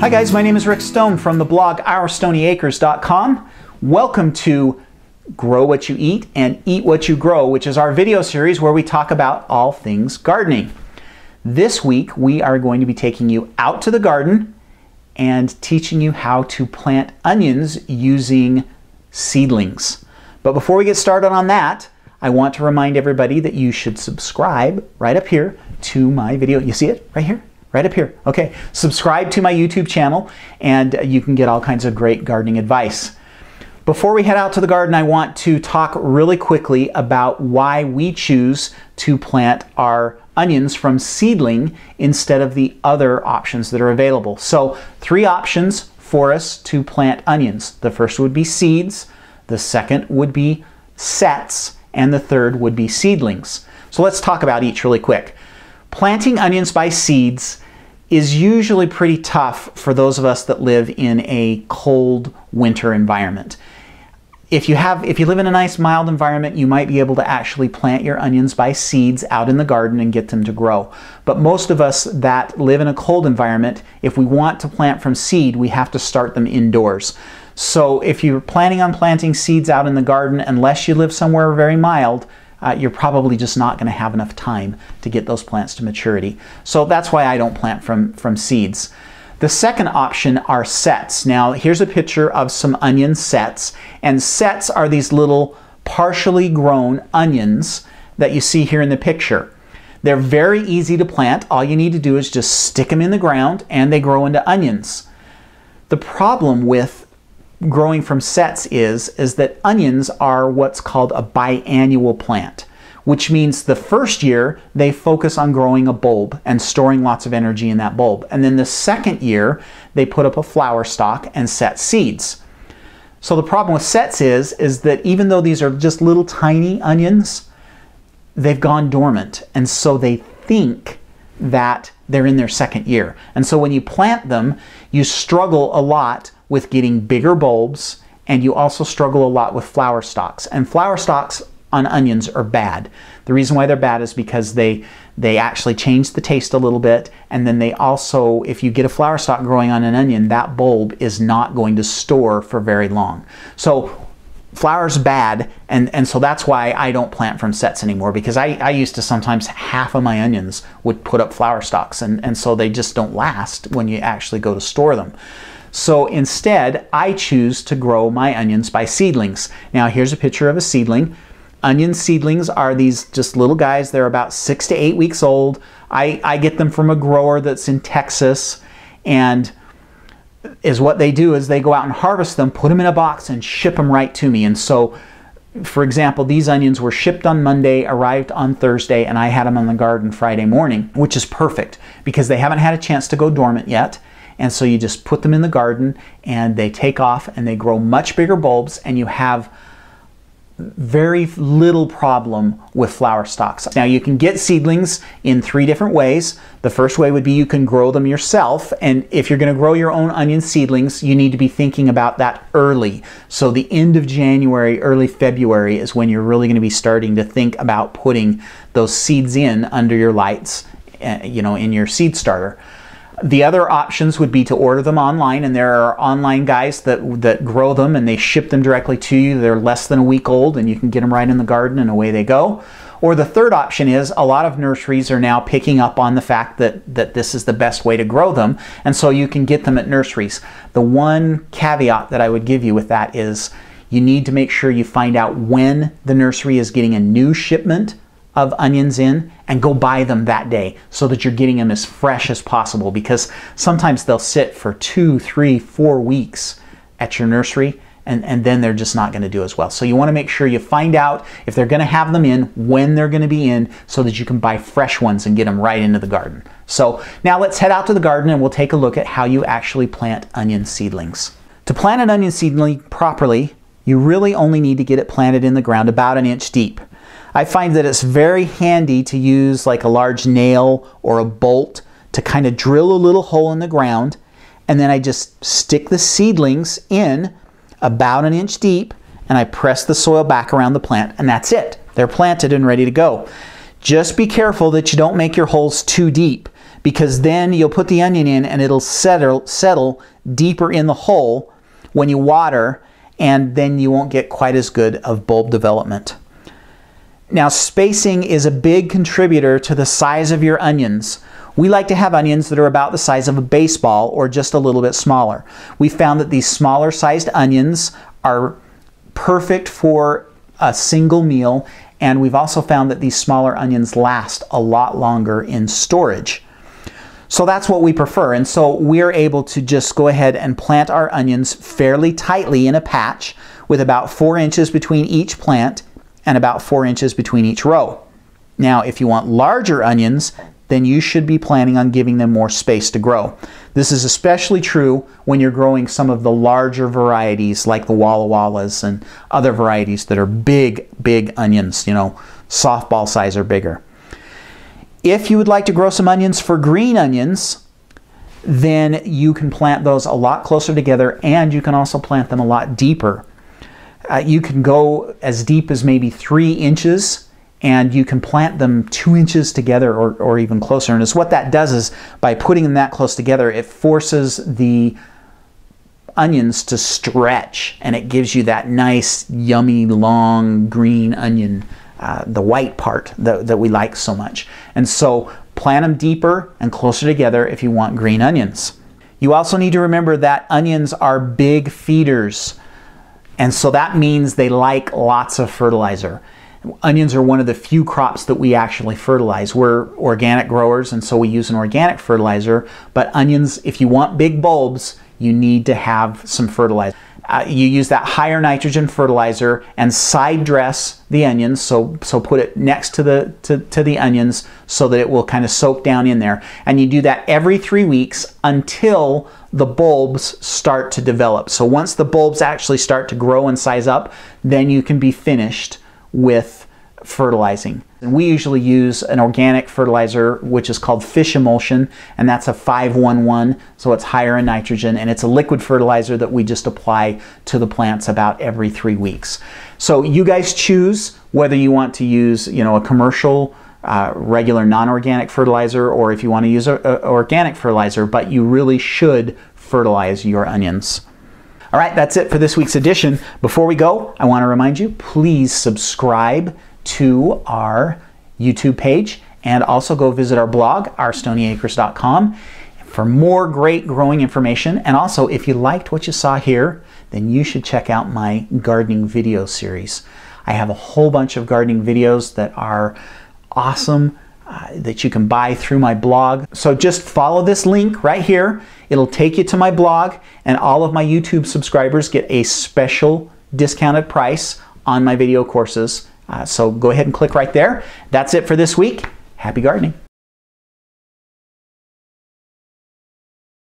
Hi guys, my name is Rick Stone from the blog OurStoneyAcres.com. Welcome to Grow What You Eat and Eat What You Grow, which is our video series where we talk about all things gardening. This week we are going to be taking you out to the garden and teaching you how to plant onions using seedlings. But before we get started on that, I want to remind everybody that you should subscribe right up here to my video. You see it right here? Right up here. Okay, subscribe to my YouTube channel and you can get all kinds of great gardening advice. Before we head out to the garden, I want to talk really quickly about why we choose to plant our onions from seedling instead of the other options that are available. So, three options for us to plant onions. The first would be seeds, the second would be sets, and the third would be seedlings. So, let's talk about each really quick. Planting onions by seeds is usually pretty tough for those of us that live in a cold winter environment. If you have if you live in a nice mild environment, you might be able to actually plant your onions by seeds out in the garden and get them to grow. But most of us that live in a cold environment, if we want to plant from seed, we have to start them indoors. So if you're planning on planting seeds out in the garden, unless you live somewhere very mild, uh, you're probably just not going to have enough time to get those plants to maturity. So that's why I don't plant from, from seeds. The second option are sets. Now, here's a picture of some onion sets, and sets are these little partially grown onions that you see here in the picture. They're very easy to plant. All you need to do is just stick them in the ground and they grow into onions. The problem with growing from sets is, is that onions are what's called a biannual plant, which means the first year they focus on growing a bulb and storing lots of energy in that bulb. And then the second year they put up a flower stalk and set seeds. So the problem with sets is, is that even though these are just little tiny onions, they've gone dormant. And so they think that they're in their second year. And so when you plant them, you struggle a lot with getting bigger bulbs, and you also struggle a lot with flower stalks. And flower stalks on onions are bad. The reason why they're bad is because they they actually change the taste a little bit and then they also if you get a flower stalk growing on an onion that bulb is not going to store for very long. So flower's bad and and so that's why I don't plant from sets anymore because I, I used to sometimes half of my onions would put up flower stalks and, and so they just don't last when you actually go to store them. So instead, I choose to grow my onions by seedlings. Now here's a picture of a seedling. Onion seedlings are these just little guys. They're about six to eight weeks old. I, I get them from a grower that's in Texas and is what they do is they go out and harvest them, put them in a box and ship them right to me. And so for example, these onions were shipped on Monday, arrived on Thursday, and I had them in the garden Friday morning, which is perfect because they haven't had a chance to go dormant yet. And so you just put them in the garden and they take off and they grow much bigger bulbs and you have very little problem with flower stalks. Now you can get seedlings in three different ways. The first way would be you can grow them yourself and if you're going to grow your own onion seedlings you need to be thinking about that early. So the end of January, early February is when you're really going to be starting to think about putting those seeds in under your lights, eh, you know, in your seed starter. The other options would be to order them online, and there are online guys that that grow them and they ship them directly to you. They're less than a week old, and you can get them right in the garden, and away they go. Or the third option is a lot of nurseries are now picking up on the fact that, that this is the best way to grow them, and so you can get them at nurseries. The one caveat that I would give you with that is you need to make sure you find out when the nursery is getting a new shipment of onions in and go buy them that day so that you're getting them as fresh as possible because sometimes they'll sit for two, three, four weeks at your nursery and, and then they're just not going to do as well. So you want to make sure you find out if they're going to have them in, when they're going to be in, so that you can buy fresh ones and get them right into the garden. So now let's head out to the garden and we'll take a look at how you actually plant onion seedlings. To plant an onion seedling properly, you really only need to get it planted in the ground about an inch deep. I find that it's very handy to use like a large nail or a bolt to kind of drill a little hole in the ground and then I just stick the seedlings in about an inch deep and I press the soil back around the plant and that's it. They're planted and ready to go. Just be careful that you don't make your holes too deep because then you'll put the onion in and it'll settle, settle deeper in the hole when you water and then you won't get quite as good of bulb development. Now spacing is a big contributor to the size of your onions. We like to have onions that are about the size of a baseball or just a little bit smaller. We found that these smaller sized onions are perfect for a single meal and we've also found that these smaller onions last a lot longer in storage. So that's what we prefer. And so we're able to just go ahead and plant our onions fairly tightly in a patch with about four inches between each plant and about four inches between each row. Now, if you want larger onions, then you should be planning on giving them more space to grow. This is especially true when you're growing some of the larger varieties like the Walla Wallas and other varieties that are big, big onions, you know, softball size or bigger. If you would like to grow some onions for green onions, then you can plant those a lot closer together and you can also plant them a lot deeper. Uh, you can go as deep as maybe three inches and you can plant them two inches together or, or even closer. And it's what that does is by putting them that close together, it forces the onions to stretch and it gives you that nice, yummy, long green onion uh, the white part that, that we like so much. And so plant them deeper and closer together if you want green onions. You also need to remember that onions are big feeders. And so that means they like lots of fertilizer. Onions are one of the few crops that we actually fertilize. We're organic growers and so we use an organic fertilizer, but onions, if you want big bulbs, you need to have some fertilizer uh, you use that higher nitrogen fertilizer and side dress the onions. So, so put it next to the, to, to the onions so that it will kind of soak down in there. And you do that every three weeks until the bulbs start to develop. So once the bulbs actually start to grow and size up, then you can be finished with fertilizing. And we usually use an organic fertilizer which is called fish emulsion and that's a 511 so it's higher in nitrogen and it's a liquid fertilizer that we just apply to the plants about every three weeks. So you guys choose whether you want to use you know a commercial uh, regular non-organic fertilizer or if you want to use an organic fertilizer but you really should fertilize your onions. All right, that's it for this week's edition. Before we go, I want to remind you, please subscribe to our YouTube page and also go visit our blog, ourstoneyacres.com, for more great growing information. And also, if you liked what you saw here, then you should check out my gardening video series. I have a whole bunch of gardening videos that are awesome uh, that you can buy through my blog. So just follow this link right here. It'll take you to my blog, and all of my YouTube subscribers get a special discounted price on my video courses uh, so go ahead and click right there. That's it for this week. Happy gardening.